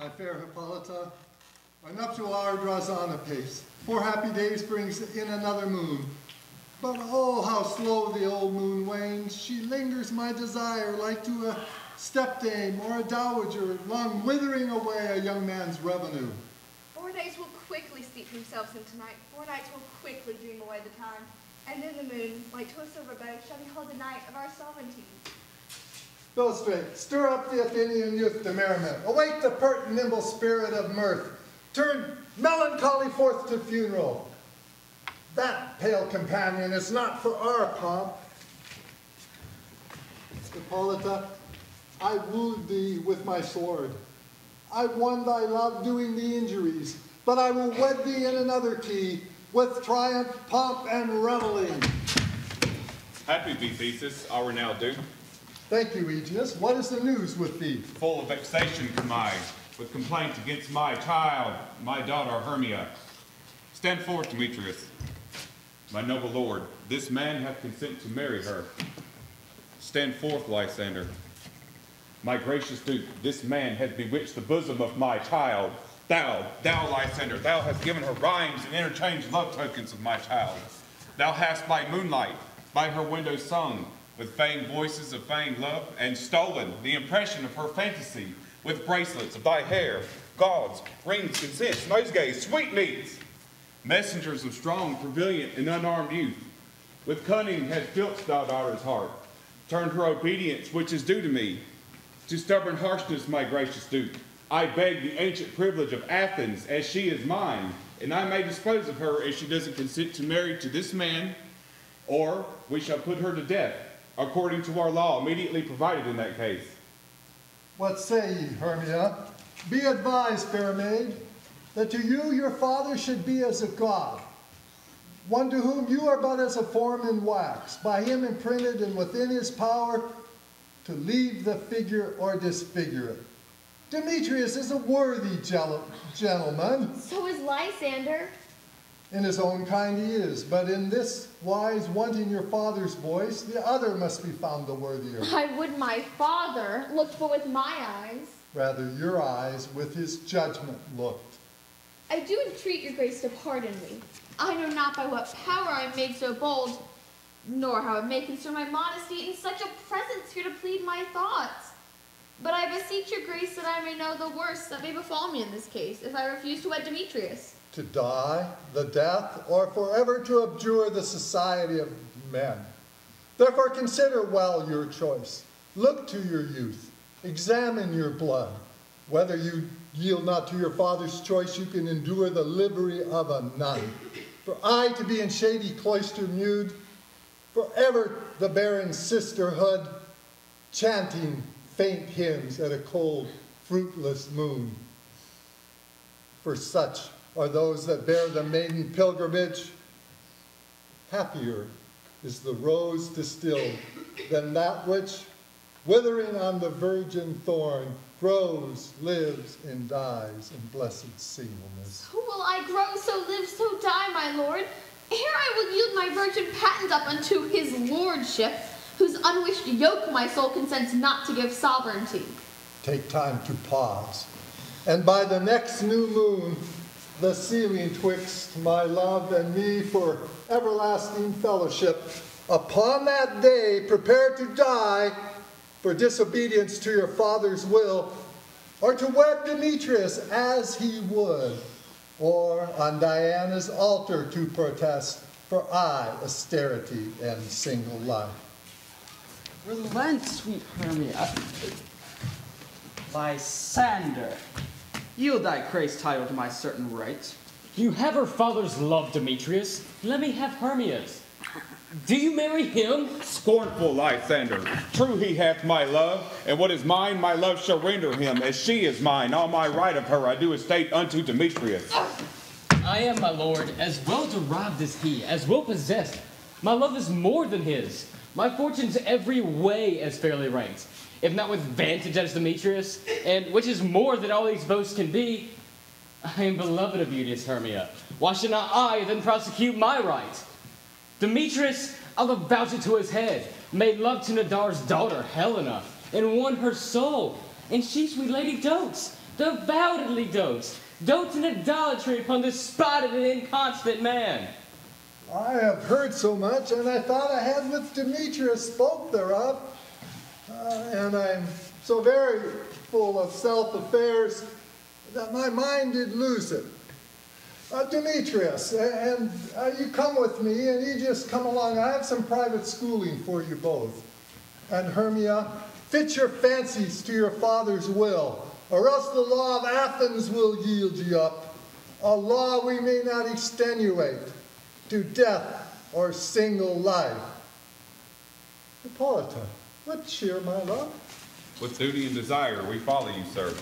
My fair Hippolyta, my nuptial hour draws on apace. Four happy days brings in another moon. But oh, how slow the old moon wanes. She lingers my desire like to a stepdame or a dowager, long withering away a young man's revenue. Four days will quickly steep themselves in night. Four nights will quickly dream away the time. And in the moon, like to a silver bow, shall behold the night of our sovereignty. Philostrate, stir up the Athenian youth to merriment. Awake the pert, and nimble spirit of mirth. Turn melancholy forth to funeral. That, pale companion, is not for our pomp. Hippolyta, I wooed thee with my sword. I won thy love doing thee injuries, but I will wed thee in another key, with triumph, pomp, and reveling. Happy be Theseus, our now duke. Thank you, Egeus. What is the news with thee? Full of vexation come I, with complaint against my child, my daughter Hermia. Stand forth, Demetrius. My noble lord, this man hath consent to marry her. Stand forth, Lysander. My gracious duke, this man hath bewitched the bosom of my child. Thou, thou, Lysander, thou hast given her rhymes and interchanged love tokens of my child. Thou hast by moonlight, by her window sung, with feigned voices of feigned love, and stolen the impression of her fantasy with bracelets of thy hair, gauds, rings, consents, nosegays, sweetmeats, messengers of strong, prevalent, and unarmed youth. With cunning had filched thy daughter's heart, turned her obedience, which is due to me, to stubborn harshness, my gracious duke. I beg the ancient privilege of Athens, as she is mine, and I may dispose of her if she doesn't consent to marry to this man, or we shall put her to death, according to our law immediately provided in that case. What say ye, Hermia? Be advised, fair maid, that to you your father should be as a god, one to whom you are but as a form in wax, by him imprinted and within his power to leave the figure or disfigure it. Demetrius is a worthy gentleman. So is Lysander. In his own kind he is, but in this wise wanting your father's voice, the other must be found the worthier. I would my father looked but with my eyes. Rather your eyes with his judgment looked. I do entreat your grace to pardon me. I know not by what power I am made so bold, nor how it may concern my modesty in such a presence here to plead my thoughts. But I beseech your grace that I may know the worst that may befall me in this case, if I refuse to wed Demetrius. To die, the death, or forever to abjure the society of men. Therefore consider well your choice. Look to your youth. Examine your blood. Whether you yield not to your father's choice, you can endure the livery of a nun. For I to be in shady cloister mewed, forever the barren sisterhood, chanting faint hymns at a cold, fruitless moon. For such are those that bear the maiden pilgrimage. Happier is the rose distilled than that which, withering on the virgin thorn, grows, lives, and dies in blessed singleness. So will I grow, so live, so die, my lord. Here I will yield my virgin patent up unto his lordship, whose unwished yoke my soul consents not to give sovereignty. Take time to pause, and by the next new moon, the sealing twixt my love and me for everlasting fellowship, upon that day prepare to die for disobedience to your father's will, or to wed Demetrius as he would, or on Diana's altar to protest for I, austerity and single life. Relent, sweet Hermia. Uh, Lysander, yield thy Crace title to my certain rights. You have her father's love, Demetrius. Let me have Hermia's. Do you marry him? Scornful Lysander, true he hath my love, and what is mine my love shall render him, as she is mine. All my right of her I do estate unto Demetrius. I am, my lord, as well derived as he, as well possessed. My love is more than his. My fortune's every way as fairly ranked, if not with vantage as Demetrius, and which is more than all these boasts can be. I am beloved of beauteous Hermia. Why should not I then prosecute my right? Demetrius, I'll avouch it to his head, made love to Nedar's daughter, Helena, and won her soul. And she, sweet lady, dotes, devoutly dotes, dotes in idolatry upon this spotted and inconstant man. I have heard so much, and I thought I had with Demetrius spoke thereof. Uh, and I'm so very full of self affairs that my mind did lose it. Uh, Demetrius, and uh, you come with me, and you just come along. I have some private schooling for you both. And Hermia, fit your fancies to your father's will, or else the law of Athens will yield you up, a law we may not extenuate to death or single life. Hippolyta, what cheer, my love? With duty and desire, we follow you, sir.